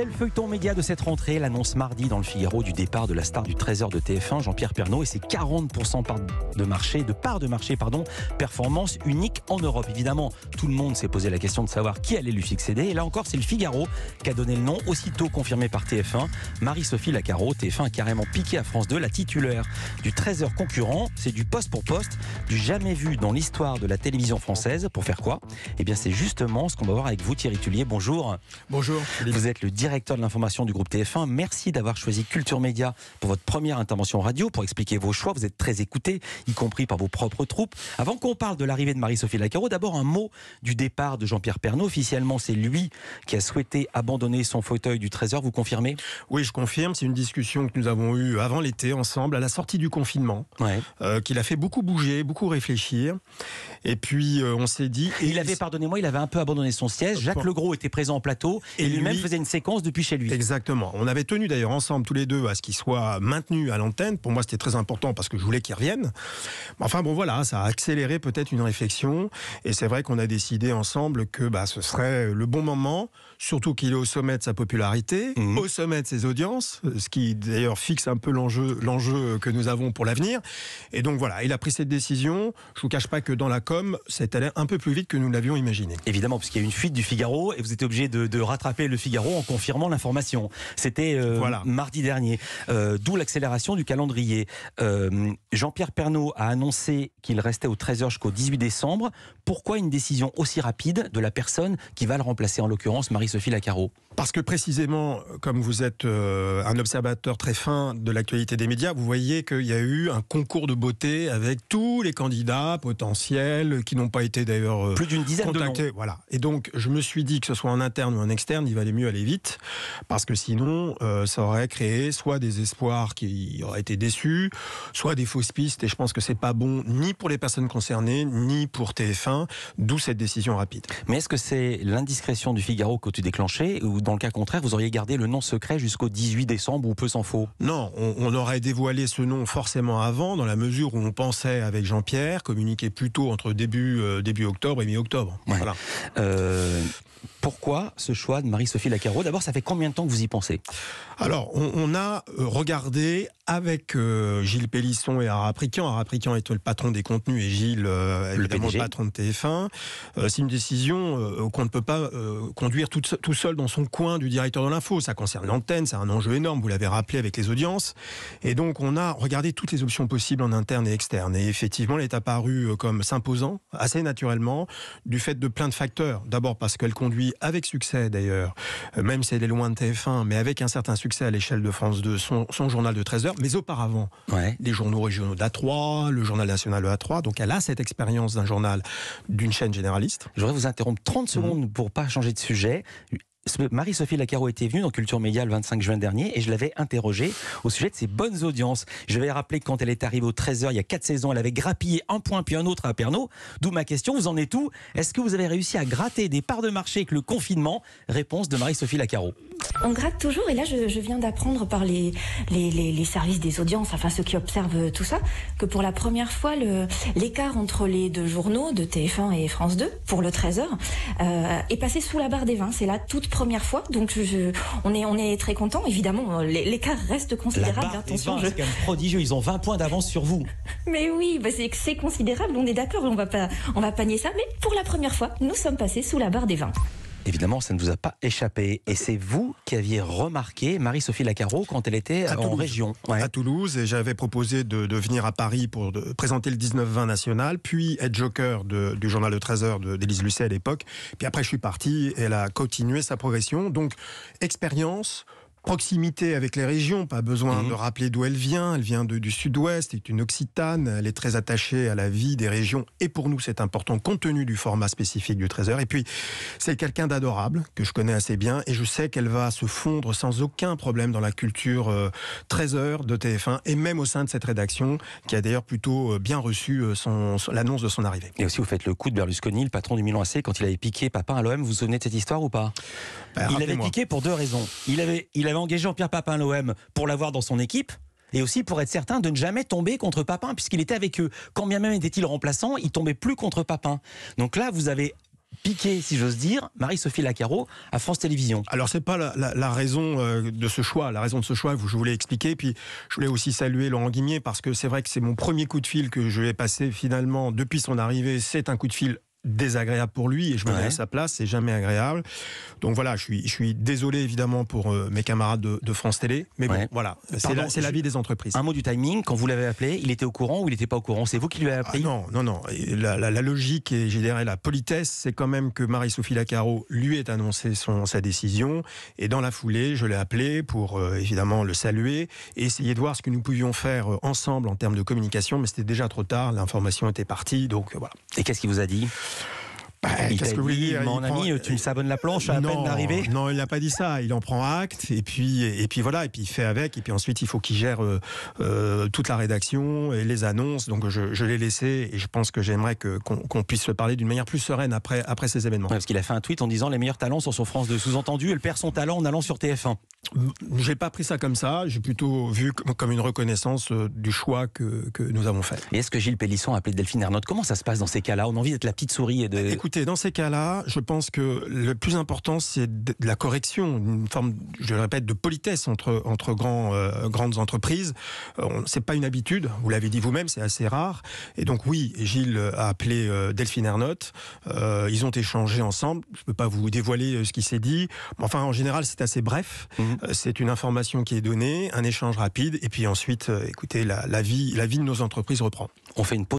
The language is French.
C'est le feuilleton média de cette rentrée, l'annonce mardi dans le Figaro du départ de la star du 13h de TF1, Jean-Pierre Pernaud, et ses 40% de marché, de part de marché, pardon, performance unique en Europe. Évidemment, tout le monde s'est posé la question de savoir qui allait lui succéder. Et là encore, c'est le Figaro qui a donné le nom, aussitôt confirmé par TF1. Marie-Sophie Lacaro, TF1 a carrément piqué à France 2 la titulaire du 13h concurrent. C'est du poste pour poste, du jamais vu dans l'histoire de la télévision française. Pour faire quoi? Eh bien, c'est justement ce qu'on va voir avec vous, Thierry Tullier. Bonjour. Bonjour. Vous êtes le directeur de l'information du groupe TF1. Merci d'avoir choisi Culture Média pour votre première intervention radio, pour expliquer vos choix. Vous êtes très écouté, y compris par vos propres troupes. Avant qu'on parle de l'arrivée de Marie-Sophie Lacaro, d'abord un mot du départ de Jean-Pierre Pernaud. Officiellement, c'est lui qui a souhaité abandonner son fauteuil du Trésor. Vous confirmez? Oui, je confirme. C'est une discussion que nous avons eue avant l'été ensemble, à la sortie du confinement, ouais. euh, qu'il a fait beaucoup bouger, beaucoup réfléchir. Et puis, euh, on s'est dit. Et il avait, pardonnez-moi, il avait un peu abandonné son siège. Jacques Legros était présent en plateau et, lui-même faisait une séquence depuis chez lui. Exactement. On avait tenu d'ailleurs ensemble tous les deux à ce qu'il soit maintenu à l'antenne. Pour moi, c'était très important parce que je voulais qu'il revienne. Enfin bon, voilà, ça a accéléré peut-être une réflexion. Et c'est vrai qu'on a décidé ensemble que bah, ce serait le bon moment, surtout qu'il est au sommet de sa popularité, mmh. au sommet de ses audiences, ce qui d'ailleurs fixe un peu l'enjeu, l'enjeu que nous avons pour l'avenir. Et donc voilà, il a pris cette décision. Je vous cache pas que dans la com, c'est allé un peu plus vite que nous l'avions imaginé. Évidemment, puisqu'il y a eu une fuite du Figaro et vous étiez obligé de, de rattraper le Figaro en confirmant l'information. C'était euh, voilà. mardi dernier. Euh, D'où l'accélération du calendrier. Euh, Jean-Pierre Pernaud a annoncé qu'il restait au 13h jusqu'au 18 décembre. Pourquoi une décision aussi rapide de la personne qui va le remplacer, en l'occurrence Marie-Sophie Lacaro Parce que précisément, comme vous êtes un observateur très fin de l'actualité des médias, vous voyez qu'il y a eu un concours de beauté avec tous les candidats potentiels qui n'ont pas été d'ailleurs euh, plus d'une dizaine contactés. de Voilà. Et donc, je me suis dit que ce soit en interne ou en externe, il valait mieux aller vite parce que sinon, euh, ça aurait créé soit des espoirs qui auraient été déçus, soit des fausses pistes. Et je pense que c'est pas bon ni pour les personnes concernées, ni pour TF1. D'où cette décision rapide. Mais est-ce que c'est l'indiscrétion du Figaro que tu déclenchais ou dans le cas contraire, vous auriez gardé le nom secret jusqu'au 18 décembre ou peu s'en faut? Non, on, on, aurait dévoilé ce nom forcément avant, dans la mesure où on pensait avec Jean-Pierre communiquer plutôt entre début, euh, début octobre et mi-octobre. Ouais. Voilà. Euh, pourquoi ce choix de Marie-Sophie Lacaro D'abord, ça fait combien de temps que vous y pensez? Alors, on, on, a regardé avec euh, Gilles Pélisson et Araprican. Araprican est le patron des contenus et Gilles, euh, évidemment, le, le, patron de TF1. Euh, c'est une décision euh, qu'on ne peut pas euh, conduire tout, tout, seul dans son coin du directeur de l'info. Ça concerne l'antenne, c'est un enjeu énorme, vous l'avez rappelé avec les audiences. Et donc, on a regardé toutes les options possibles en interne et externe. Et effectivement, elle est apparue comme s'imposant, assez naturellement, du fait de plein de facteurs. D'abord parce qu'elle conduit avec succès d'ailleurs, euh, même si elle est loin de TF1, mais avec un certain succès à l'échelle de France 2, son, son, journal de 13 heures, mais auparavant, ouais. les journaux régionaux d'A3, le journal national de A3, donc elle a cette expérience d'un journal d'une chaîne généraliste. Je voudrais vous interrompre 30 secondes mmh. pour pas changer de sujet. Marie-Sophie Lacaro était venue dans Culture Média le 25 juin dernier et je l'avais interrogée au sujet de ses bonnes audiences. Je vais rappeler que quand elle est arrivée au 13h il y a 4 saisons, elle avait grappillé un point puis un autre à Pernod. D'où ma question, vous en êtes où? Est-ce que vous avez réussi à gratter des parts de marché avec le confinement? Réponse de Marie-Sophie Lacaro. On gratte toujours et là je, je viens d'apprendre par les, les, les, les, services des audiences, enfin ceux qui observent tout ça, que pour la première fois l'écart entre les deux journaux de TF1 et France 2 pour le 13h euh, est passé sous la barre des 20. C'est la toute première fois, donc je, on, est, on est très content. Évidemment, l'écart reste considérable. La barre je... c'est quand même prodigieux. Ils ont 20 points d'avance sur vous. Mais oui, bah c'est considérable. On est d'accord. On va pas, on va pas nier ça. Mais pour la première fois, nous sommes passés sous la barre des 20. Évidemment, ça ne vous a pas échappé. Et c'est vous qui aviez remarqué Marie-Sophie Lacaro quand elle était à en Toulouse. région. Ouais. À Toulouse, et j'avais proposé de, de, venir à Paris pour de, présenter le 19-20 national, puis être joker de, du journal de 13 heures d'Élise Lucet à l'époque. Puis après, je suis parti, elle a continué sa progression. Donc, expérience, proximité avec les régions, pas besoin mmh. de rappeler d'où elle vient, elle vient de, du sud-ouest, est une occitane, elle est très attachée à la vie des régions. Et pour nous c'est important compte tenu du format spécifique du 13h et puis c'est quelqu'un d'adorable que je connais assez bien. Et je sais qu'elle va se fondre sans aucun problème dans la culture euh, 13h de TF1 et même au sein de cette rédaction qui a d'ailleurs plutôt bien reçu euh, son, son l'annonce de son arrivée. Et aussi vous faites le coup de Berlusconi, le patron du Milan AC quand il avait piqué Papin à l'OM, vous vous souvenez de cette histoire ou pas? Ben, Il avait piqué pour deux raisons. Il avait, il avait engagé Jean-Pierre Papin l'OM pour l'avoir dans son équipe et aussi pour être certain de ne jamais tomber contre Papin puisqu'il était avec eux. Quand bien même était-il remplaçant, il tombait plus contre Papin. Donc là, vous avez piqué, si j'ose dire, Marie-Sophie Lacaro à France Télévisions. Alors c'est pas la raison euh, de ce choix, la raison de ce choix, je voulais expliquer. Puis je voulais aussi saluer Laurent Guimier parce que c'est vrai que c'est mon premier coup de fil que je vais passer finalement depuis son arrivée. C'est un coup de fil désagréable pour lui et je me mets à sa place, c'est jamais agréable. Donc voilà, je suis, je suis désolé évidemment pour euh, mes camarades de, de, France Télé, mais bon, voilà, c'est la, la, vie des entreprises. Un mot du timing, quand vous l'avez appelé, il était au courant ou il n'était pas au courant? C'est vous qui lui avez appris? Ah Non, non, non. La, la, la, logique et je dirais la politesse, c'est quand même que Marie-Sophie Lacaro lui ait annoncé son, sa décision et dans la foulée, je l'ai appelé pour euh, évidemment le saluer et essayer de voir ce que nous pouvions faire euh, ensemble en termes de communication, mais c'était déjà trop tard, l'information était partie, donc voilà. Et qu'est-ce qu'il vous a dit? Bah, Qu'est-ce que vous dit, dire? Mon ami, prend... tu me sabonnes la planche à, non, peine d'arriver Non, il n'a pas dit ça. Il en prend acte et puis et puis voilà et puis il fait avec et puis ensuite il faut qu'il gère euh, euh, toute la rédaction et les annonces. Donc je, je l'ai laissé et je pense que j'aimerais que qu'on qu puisse se parler d'une manière plus sereine après après ces événements. Ouais, parce qu'il a fait un tweet en disant les meilleurs talents sont sur France 2. Sous-entendu, elle perd son talent en allant sur TF1. J'ai pas pris ça comme ça. J'ai plutôt vu comme une reconnaissance euh, du choix que, que nous avons fait. Et est-ce que Gilles Pélisson a appelé Delphine Ernotte? Comment ça se passe dans ces cas-là? On a envie d'être la petite souris et de. Écoutez, dans ces cas-là, je pense que le plus important, c'est de la correction, une forme, je le répète, de politesse entre entre grands euh, grandes entreprises. Euh, c'est pas une habitude. Vous l'avez dit vous-même, c'est assez rare. Et donc oui, Gilles a appelé euh, Delphine Ernotte. Ils ont échangé ensemble. Je peux pas vous dévoiler ce qui s'est dit. Enfin, en général, c'est assez bref. Mmh. C'est une information qui est donnée, un échange rapide, et puis ensuite, écoutez, la, la vie la vie de nos entreprises reprend. On fait une pause.